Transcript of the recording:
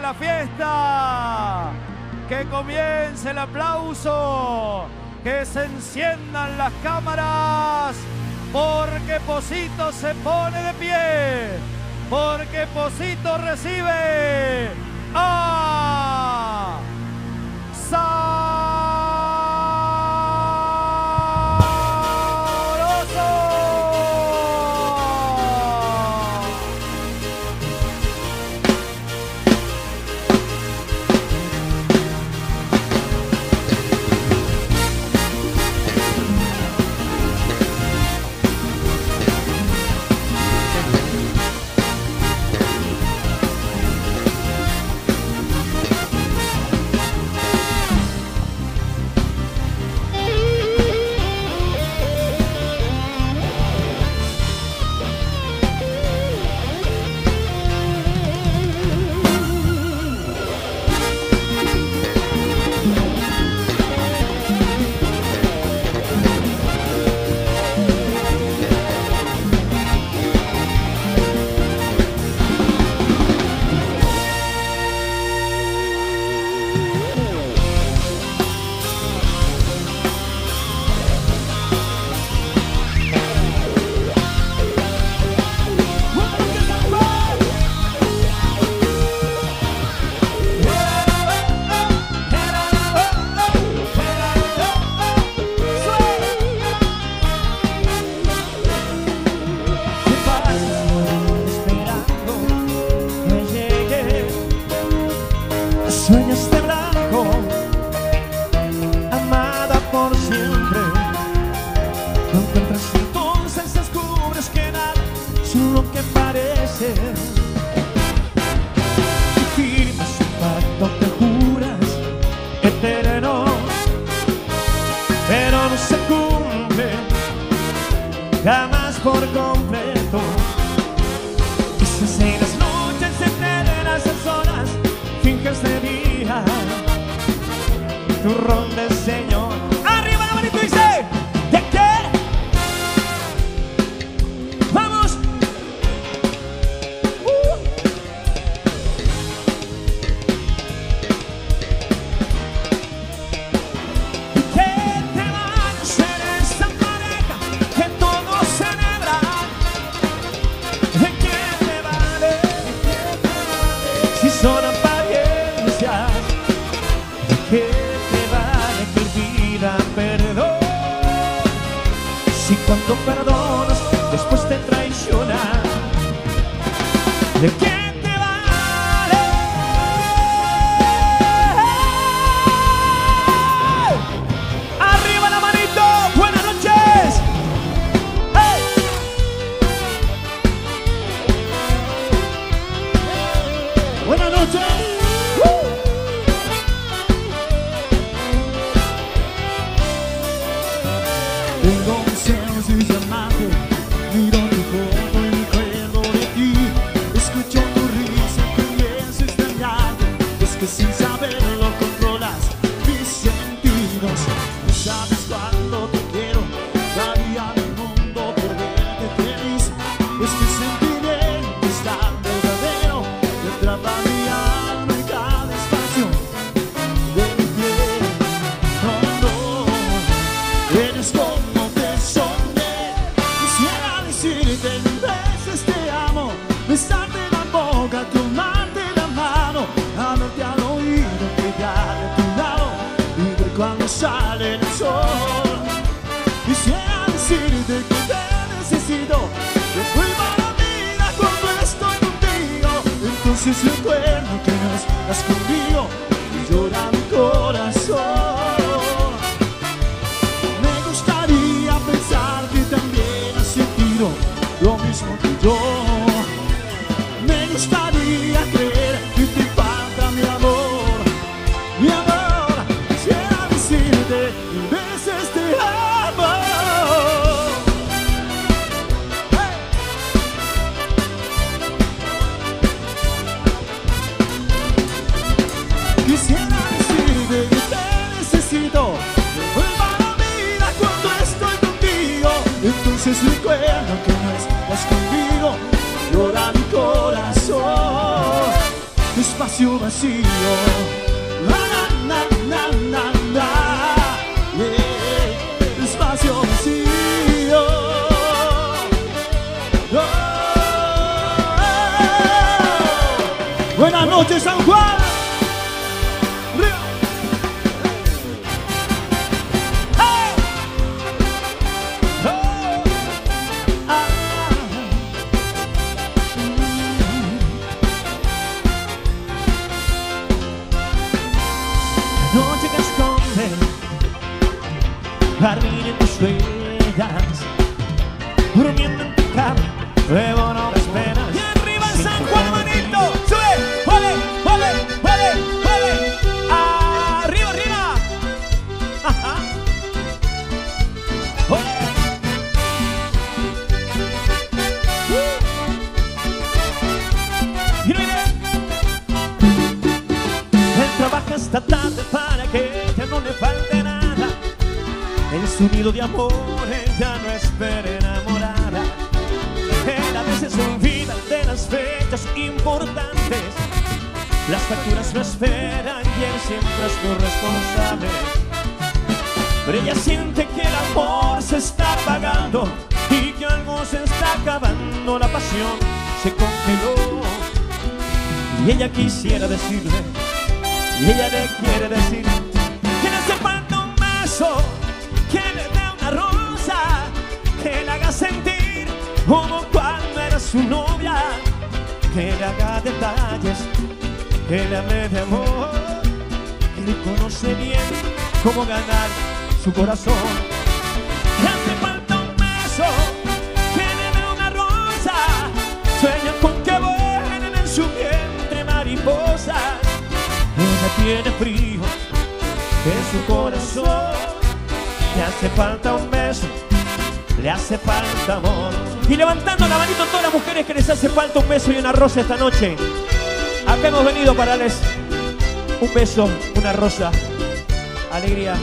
la fiesta, que comience el aplauso, que se enciendan las cámaras, porque Posito se pone de pie, porque Posito recibe a siempre. Lo encuentras entonces descubres que nada es lo que parece. Y firmas un pacto que juras eterno. Pero no se cumple jamás por completo. Dices en las noches eternas en zonas finges de día. Tu ron de ¿de qué Es que el sentimiento es tan verdadero que atrapa mi alma en cada espacio de mi piel. No, no, eres como te soñé. Quisiera decirte mil veces te amo, besarte Entonces recuerdo que no estás conmigo y llora mi corazón. Me gustaría pensar que también has sentido lo mismo que yo. Entonces recuerdo que no estás conmigo Llora mi corazón espacio vacío. Jardín en tus huellas, durmiendo en tu cama, luego no nido de amor ella no espera enamorada. Él a veces olvida de las fechas importantes. Las facturas no esperan y él siempre es corresponsable. Pero ella siente que el amor se está apagando y que algo se está acabando. La pasión se congeló. Y ella quisiera decirle y ella le quiere decir que le hace falta un beso, su novia, que le haga detalles, que le hable de amor, que le conoce bien cómo ganar su corazón. Le hace falta un beso, que le dé una rosa, sueña con que vuelen en su vientre mariposas. Ella tiene frío en su corazón. Le hace falta un beso, le hace falta amor. Y levantando la manito todas las mujeres que les hace falta un beso y una rosa esta noche. Acá hemos venido para darles un beso, una rosa, alegría